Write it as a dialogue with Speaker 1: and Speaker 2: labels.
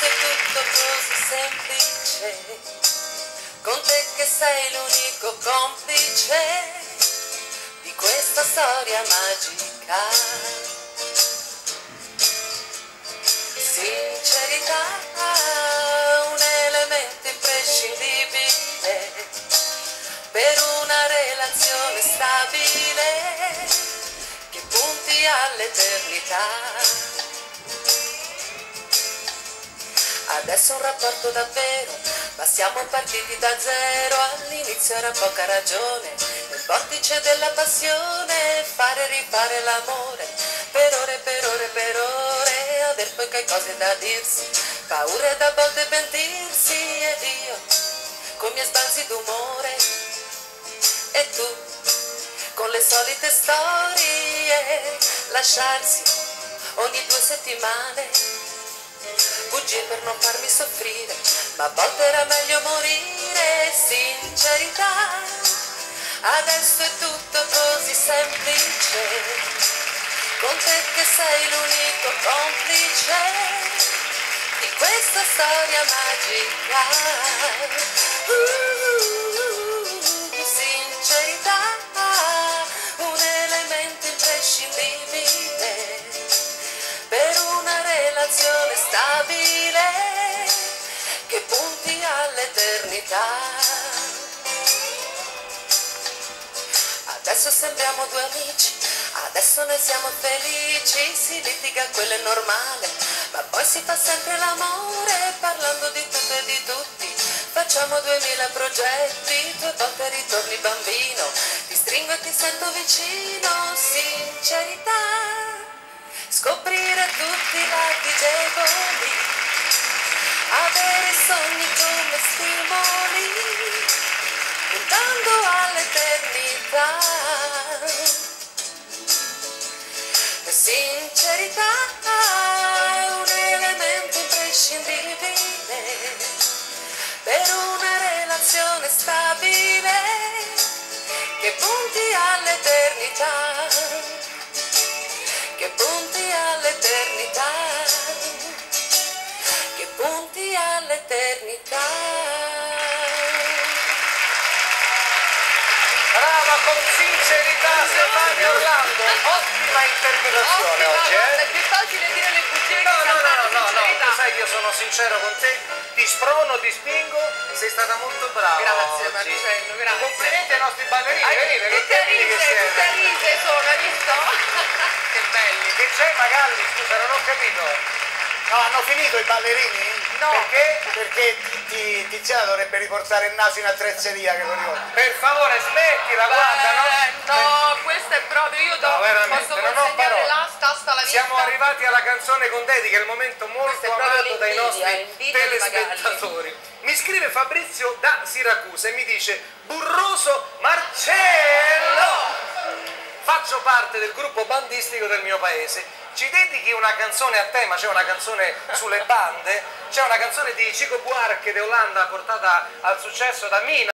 Speaker 1: È tutto così semplice, con te che sei l'unico complice di questa storia magica. Sincerità, un elemento imprescindibile per una relazione stabile che punti all'eternità. Adesso un rapporto davvero, ma siamo partiti da zero, all'inizio era poca ragione, nel vortice della passione, fare e rifare l'amore, per ore, per ore, per ore, aver poi che cose da dirsi, paure da volte pentirsi, ed io, con i miei sbalzi d'umore, e tu, con le solite storie, lasciarsi ogni due settimane Bugie per non farmi soffrire, ma a volte era meglio morire, sincerità. Adesso è tutto così semplice, con te che sei l'unico complice di questa storia magica. Una relazione stabile che punti all'eternità. Adesso sembriamo due amici, adesso ne siamo felici, si litiga, quello è normale, ma poi si fa sempre l'amore parlando di tutto e di tutti. Facciamo duemila progetti, due volte ritorni bambino, ti stringo e ti sento vicino, sincerità scoprire tutti i lati deboli, avere sogni come stimoli, puntando all'eternità. Sincerità è un elemento imprescindibile per una relazione stabile che punti all'eternità che punti all'eternità, che punti all'eternità.
Speaker 2: Brava con sincerità Stefania Orlando, ottima interpretazione
Speaker 3: Ottima,
Speaker 2: oggi,
Speaker 3: guarda,
Speaker 2: eh?
Speaker 3: è più facile dire le bugie
Speaker 2: No,
Speaker 3: che
Speaker 2: no, no, no, no, tu sai che io sono sincero con te, ti sprono, ti spingo, sei stata molto brava
Speaker 3: Grazie,
Speaker 2: oggi.
Speaker 3: Marcello, grazie.
Speaker 2: Complimenti ai nostri ballerini, venite, che carini che
Speaker 3: rise, tutte
Speaker 2: siete.
Speaker 3: rise sono, hai visto? che belli.
Speaker 2: Che c'è Magalli, scusa, non ho capito.
Speaker 4: No, hanno finito i ballerini?
Speaker 3: No.
Speaker 4: Perché? Perché ti- ti- Tiziana dovrebbe riportare il naso in attrezzeria che lo ricordo.
Speaker 2: Per favore smettila, guarda, no?
Speaker 3: No, questo è proprio, io do,
Speaker 2: No,
Speaker 3: posso consegnare l'asta, sta la vista.
Speaker 2: Siamo arrivati alla canzone con dedica, è il momento molto amato dai nostri telespettatori. Mi scrive Fabrizio da Siracusa e mi dice Burroso Marcello! Faccio parte del gruppo bandistico del mio paese. Ci dedichi una canzone a tema, c'è una canzone sulle bande, c'è una canzone di Chico Buarque de Olanda portata al successo da Mina.